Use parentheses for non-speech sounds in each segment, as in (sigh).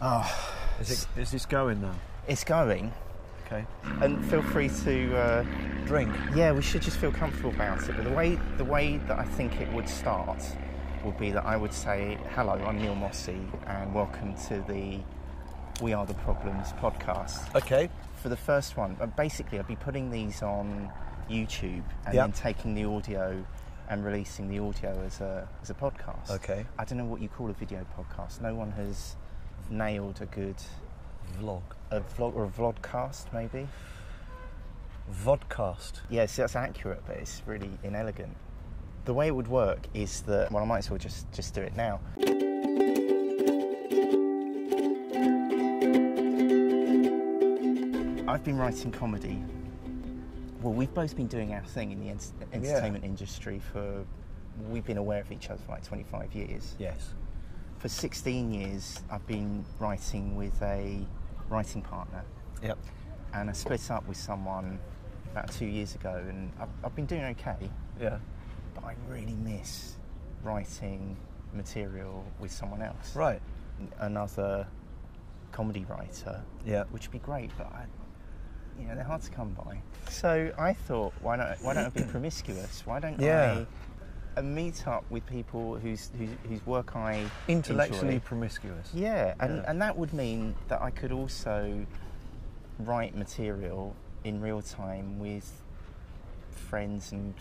Oh, Is it? Is this going now? it's going, Okay. and feel free to. Uh, Drink. yeah, we should just feel comfortable about it. But the way the way that I think it would start would be that I would say, "Hello, I'm Neil Mossey, and welcome to the We Are the Problems podcast." Okay. For the first one, uh, basically, I'd be putting these on YouTube and Yep. then taking the audio and releasing the audio as a as a podcast. Okay. I don't know what you call a video podcast. No one has nailed a good Vlog. a vlog or a vlogcast, maybe. Vodcast. Yes, that's accurate, but it's really inelegant. The way it would work is that well, I might as well just just do it now. I've been writing comedy. Well, we've both been doing our thing in the ent- entertainment industry for. We've been aware of each other for like 25 years. Yes. For 16 years, I've been writing with a writing partner, Yep. and I split up with someone about two years ago, and I've, I've been doing okay. Yeah. but I really miss writing material with someone else. Right. Another comedy writer, Yeah. which would be great, but I, you know, they're hard to come by. So I thought, why don't why don't I be (clears throat) promiscuous? Why don't Yeah. I uh, meet up with people whose whose, whose work I Intellectually enjoy? promiscuous. Yeah, and, Yeah. and that would mean that I could also write material in real time with friends and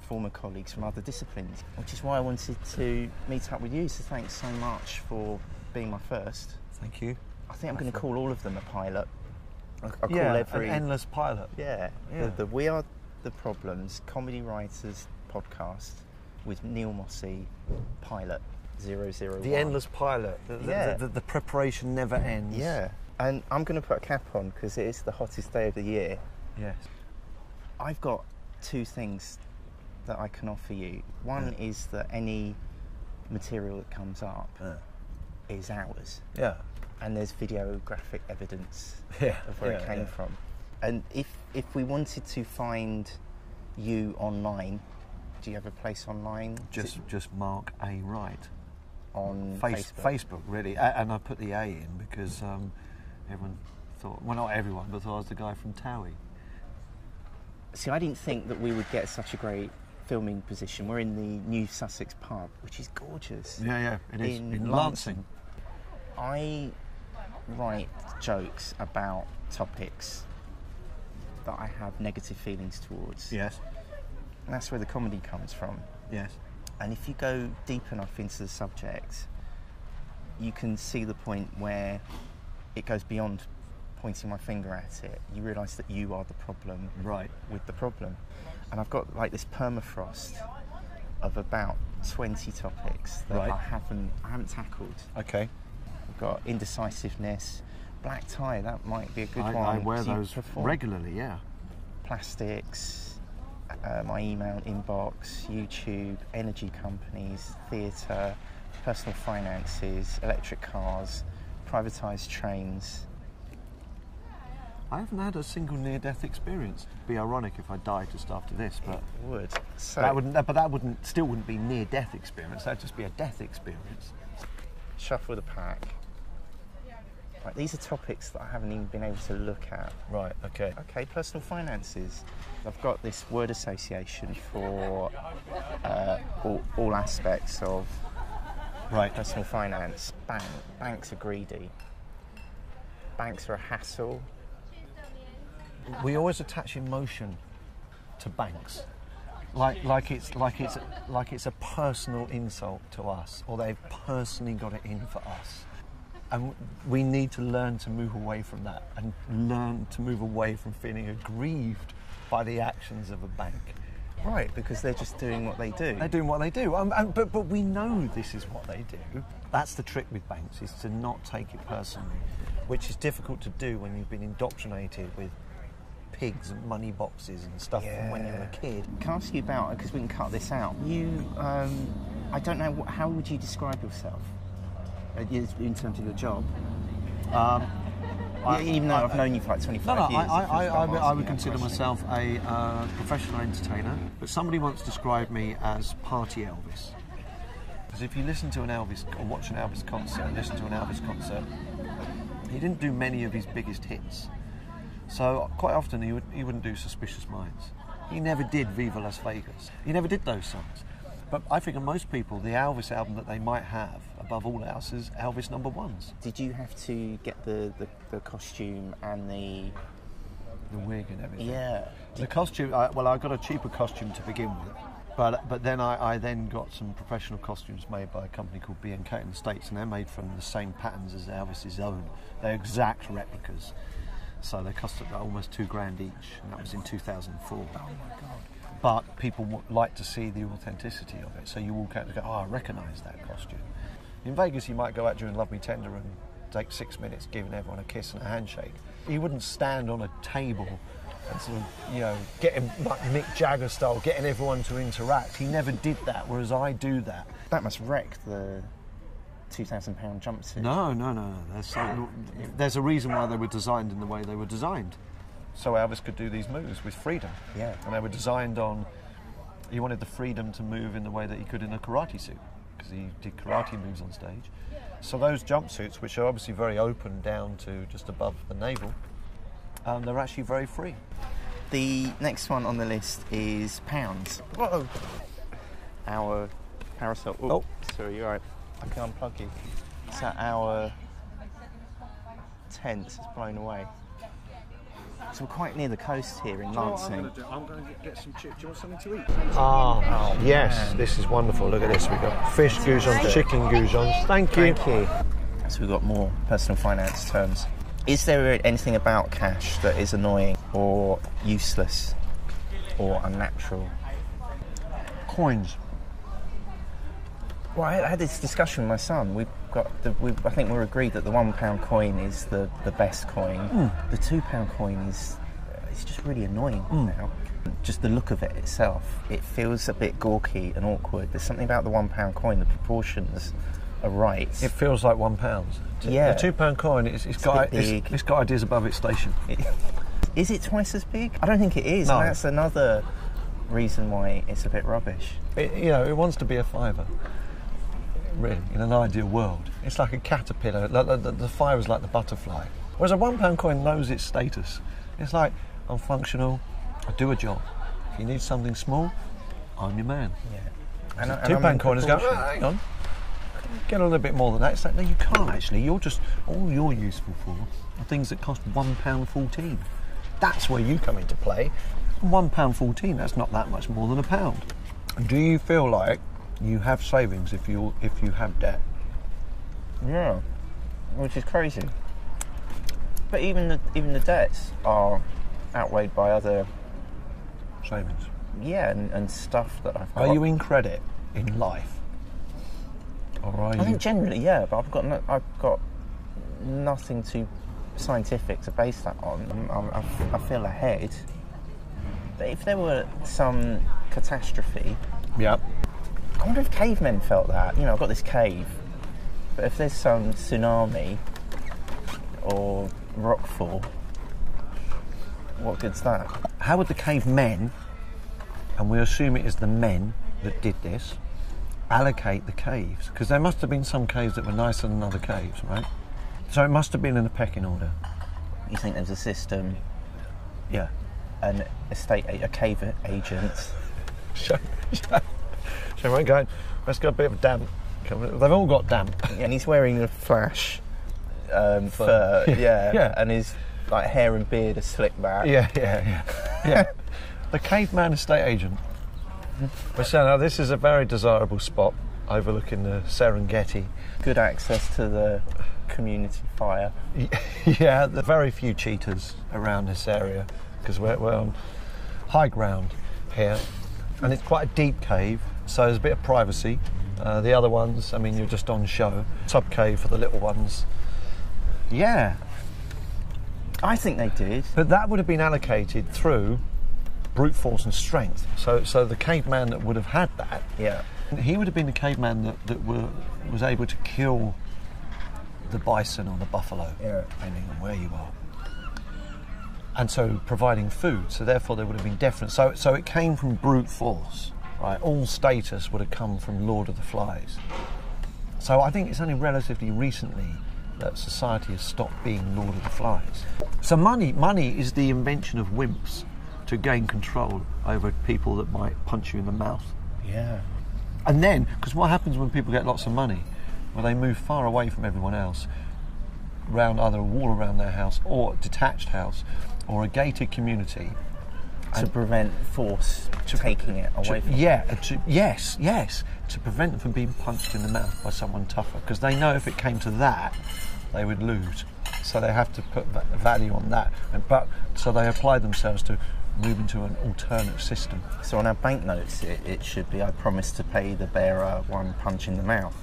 former colleagues from other disciplines, which is why I wanted to meet up with you. So thanks so much for being my first. Thank you. I think I'm going to call all of them a pilot. I- I'll call yeah. every An endless pilot. yeah, Yeah. The, the We Are the Problems Comedy Writers podcast with Neil Mossey, pilot 001. The endless pilot. The, the- Yeah. the, the, preparation never ends. Yeah, and I'm going to put a cap on because it is the hottest day of the year. Yes. I've got two things that I can offer you. One Yeah. is that any material that comes up Yeah. is ours, Yeah. and there's videographic evidence (laughs) Yeah. of where it came yeah. from. And if if we wanted to find you online, do you have a place online? Just, just Mark A Wright. on Face, Facebook. Facebook, really. And I put the A in because um, everyone thought, well, not everyone, but thought I was the guy from Towie. See, I didn't think that we would get such a great filming position. We're in the New Sussex pub, which is gorgeous. Yeah, yeah, it is. In In, Lancing. Lancing. I write jokes about topics that I have negative feelings towards. Yes, that's where the comedy comes from. yes. And if you go deep enough into the subject, you can see the point where it goes beyond pointing my finger at it. You realise that you are the problem Right. with the problem. And I've got like this permafrost of about 20 topics that Right. I haven't I haven't tackled. Okay. I've got indecisiveness, black tie, that might be a good I, one. I wear those regularly, yeah. Plastics, uh, my email inbox, YouTube, energy companies, theatre, personal finances, electric cars, privatised trains. I haven't had a single near-death experience. It'd be ironic if I died just after this, but Would. So that wouldn't. But that wouldn't. Still wouldn't be near-death experience. That'd just be a death experience. shuffle the pack. Right, these are topics that I haven't even been able to look at. Right. Okay. Okay, personal finances. I've got this word association for uh, all, all aspects of Right. personal finance. Bank, banks are greedy. Banks are a hassle. We always attach emotion to banks, like like it's like it's like it's a personal insult to us, or they've personally got it in for us. And we need to learn to move away from that and learn to move away from feeling aggrieved by the actions of a bank. Right, because they're just doing what they do. They're doing what they do, um, and, but, but we know this is what they do. That's the trick with banks, is to not take it personally, which is difficult to do when you've been indoctrinated with pigs and money boxes and stuff from when you were a kid. Can I ask you about, because we can cut this out, you, um, I don't know, how would you describe yourself in terms of your job? Um, I- even though I- I've known you for like 25 No, no, years. I, I, I, I, would- I would consider question. myself a uh, professional entertainer, but somebody once described me as party Elvis. because if you listen to an Elvis or watch an Elvis concert, listen to an Elvis concert, he didn't do many of his biggest hits. So quite often he, would, he wouldn't do Suspicious Minds. He never did Viva Las Vegas. He never did those songs. But I think of most people, the Elvis album that they might have above all else is Elvis number ones. Did you have to get the, the, the costume and the The wig and everything. yeah? The costume, I, well, I got a cheaper costume to begin with, but but then I, I then got some professional costumes made by a company called B&K in the States, and they're made from the same patterns as Elvis's own. They're exact replicas, so they cost almost two grand each, and that was in 2004. Oh my god! But people like to see the authenticity of it, so you walk out and go, "Oh, I recognise that costume." In Vegas, you might go out during Love Me Tender and take six minutes giving everyone a kiss and a handshake. He wouldn't stand on a table and sort of, you know, getting like Mick Jagger style, getting everyone to interact. He never did that, whereas I do that. That must wreck the two thousand pound jumpsuit. No, no, no, no. There's, ah. there's a reason why they were designed in the way they were designed. So Elvis could do these moves with freedom. Yeah. And they were designed on, he wanted the freedom to move in the way that he could in a karate suit, because he did karate moves on stage. So those jumpsuits, which are obviously very open down to just above the navel, um, they're actually very free. The next one on the list is pounds. Whoa! Our parasol. Oh, Oh. sorry, you're right. I can unplug you. So our tent is blown away. So we're quite near the coast here in Lancing. I'm going to get some chips. Do you want something to eat? Oh, Ah, yes, this is wonderful. Look at this. We've got fish goujons, chicken goujons. Thank you. Thank you. So we've got more personal finance terms. Is there anything about cash that is annoying or useless or unnatural? Coins. Well, I had this discussion with my son. We've got, the, we, I think we're agreed that the one pound coin is the, the best coin. Hmm. The two pound coin is, uh, it's just really annoying hmm. now. Just the look of it itself, it feels a bit gawky and awkward. There's something about the one pound coin, the proportions are right. It feels like one pound. Yeah. The two pound coin, it's, it's got a it's, it's got ideas above its station. (laughs) Is it twice as big? I don't think it is. No. And that's another reason why it's a bit rubbish. It, you know, it wants to be a fiver. Really, in an ideal world, it's like a caterpillar. The, the fiver's like the butterfly. Whereas a one pound coin knows its status. It's like I'm functional. I do a job. If you need something small, I'm your man. Yeah. And, and Two pound coin is going. proportion. "Ah, hang on. Get on a bit more than that. It's like no, you can't actually. You're just all you're useful for are things that cost one pound fourteen. That's where you come into play. One pound fourteen. That's not that much more than a pound. Do you feel like you have savings if you if you have debt? Yeah, which is crazy. But even the even the debts are outweighed by other Savings. yeah and, and stuff that I've got. Are you in credit in life, or are I you? think generally yeah, but I've got no, I've got nothing too scientific to base that on. I I feel ahead. But if there were some catastrophe, Yeah. I wonder if cavemen felt that. You know, I've got this cave, but if there's some tsunami or rockfall, what good's that? How would the cavemen, and we assume it is the men that did this, allocate the caves? Because there must have been some caves that were nicer than other caves, right? So it must have been in a pecking order. You think there's a system, Yeah. an estate, a, a cave agent? (laughs) so we're going, let's get a bit of damp. They've all got damp. and he's wearing a flash um, Fur. (laughs) yeah, Yeah. and his like hair and beard are slicked back. Yeah, yeah, yeah. yeah. the caveman estate agent. We're saying, now this is a very desirable spot overlooking the Serengeti. Good access to the community fire. (laughs) yeah, there are very few cheetahs around this area because we're, we're on high ground here, and it's quite a deep cave, so there's a bit of privacy. Uh, the other ones, I mean, you're just on show. Sub cave for the little ones. Yeah, I think they did. but that would have been allocated through brute force and strength. So, so the caveman that would have had that, Yeah. he would have been the caveman that, that were, was able to kill the bison or the buffalo, Yeah. depending on where you are. And so providing food, so therefore there would have been definite. So, so it came from brute force. Right? All status would have come from Lord of the Flies. So I think it's only relatively recently that society has stopped being Lord of the Flies. So money, money is the invention of wimps to gain control over people that might punch you in the mouth. Yeah. And then, because what happens when people get lots of money? Well, they move far away from everyone else, round either a wall around their house or a detached house or a gated community. To prevent force taking it To- away from yeah, to, yes, yes, to prevent them from being punched in the mouth by someone tougher, because they know if it came to that, they would lose. So they have to put value on that, and but so they apply themselves to move into an alternate system. So on our banknotes, it, it should be I promise to pay the bearer one punch in the mouth.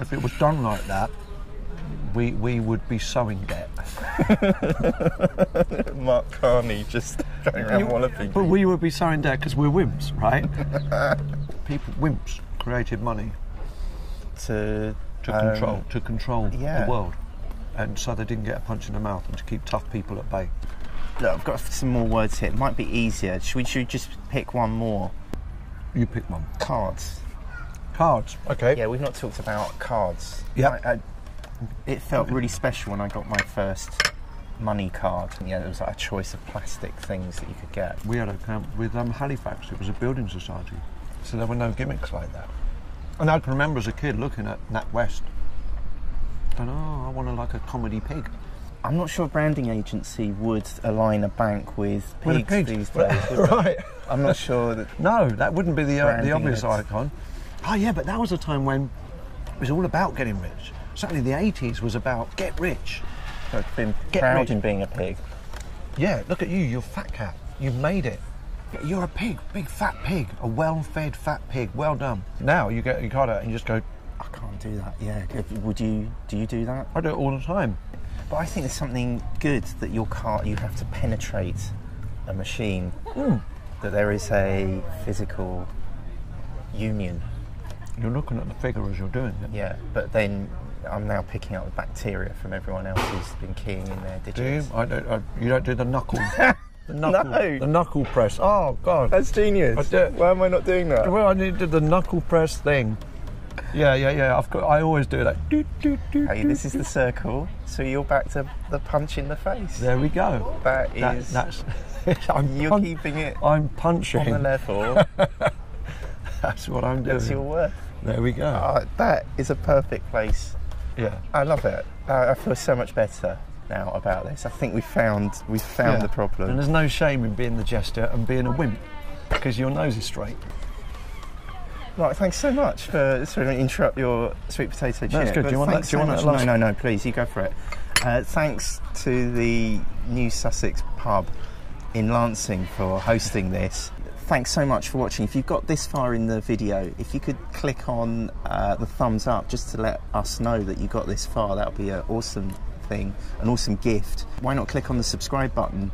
If it was done like that, we we would be sowing debt. (laughs) Mark Carney just going around walloping. But we would be sowing debt because we're wimps, right? (laughs) People, wimps, created money to to um, control to control yeah. the world, and so they didn't get a punch in the mouth and to keep tough people at bay. Look, I've got some more words here. It might be easier. Should we, should we just pick one more? You pick one. Cards. Cards. Okay. Yeah, we've not talked about cards. Yep. It felt really special when I got my first money card. Yeah, there was like a choice of plastic things that you could get. We had a camp with um, Halifax. It was a building society, so there were no gimmicks like that. And I can remember as a kid looking at Nat West. And oh, I want to like a comedy pig. I'm not sure a branding agency would align a bank with With pigs pig. these days. (laughs) right. I'm not sure that. (laughs) No, that wouldn't be the, uh, the obvious icon. Oh yeah, but that was a time when it was all about getting rich. Certainly the 80s was about get rich. I've been Get proud rich. in being a pig. Yeah, look at you, you're fat cat. You've made it. You're a pig, big fat pig, a well-fed fat pig. Well done. Now you get your card out and you just go, I can't do that. Yeah. Would you? Do you do that? I do it all the time. But I think there's something good that your car you have to penetrate a machine. Hmm. That there is a physical union. You're looking at the figure as you're doing it. Yeah. But then I'm now picking up the bacteria from everyone else who's been keying in their Do you? digits. I don't, I, you don't do the knuckle. (laughs) the knuckle. No. The knuckle press. Oh God. That's genius. Do- Why am I not doing that? well, I needed the knuckle press thing. Yeah, yeah, yeah. I've got. I always do that. Doot, doot, doot, Hey, this is the circle, so you're back to the punch in the face. There we go. That That, is. that's. (laughs) I'm you're pun- keeping it I'm punching. on the level. (laughs) That's what I'm doing. That's your work. There we go. Oh, that is a perfect place. Yeah. I love it. I, I feel so much better now about this. I think we found we found Yeah. the problem. And there's no shame in being the jester and being a wimp because your nose is straight. Right, thanks so much for sorry to interrupt your sweet potato chip. That's good. Do you want that- do you so want that last- No, no, no. Please, you go for it. Uh, thanks to the New Sussex pub in Lancing for hosting this. Thanks so much for watching. If you've got this far in the video, if you could click on uh, the thumbs up just to let us know that you got this far, that would be an awesome thing, an awesome gift. Why not click on the subscribe button?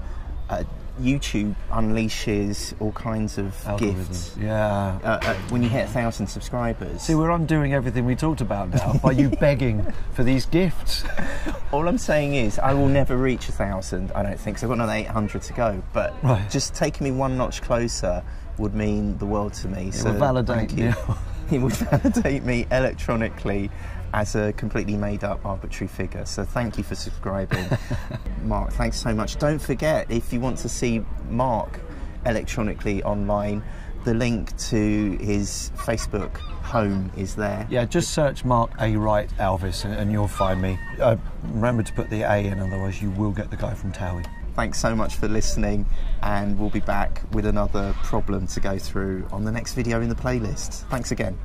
Uh, YouTube unleashes all kinds of gifts. Yeah. Uh, uh, when you hit a thousand subscribers. See, we're undoing everything we talked about now by you begging for these gifts. (laughs) All I'm saying is, I will never reach a thousand. I don't think so. I've got another 800 to go, but Right. just taking me one notch closer would mean the world to me. It will validate you. you. (laughs) it would validate me electronically as a completely made up arbitrary figure. So thank you for subscribing, (laughs) Mark. Thanks so much. Don't forget if you want to see Mark electronically online. The link to his Facebook home is there. Yeah, just search Mark A. Wright Elvis and, and you'll find me. Uh, remember to put the A in, otherwise you will get the guy from Towie. Thanks so much for listening, and we'll be back with another problem to go through on the next video in the playlist. Thanks again.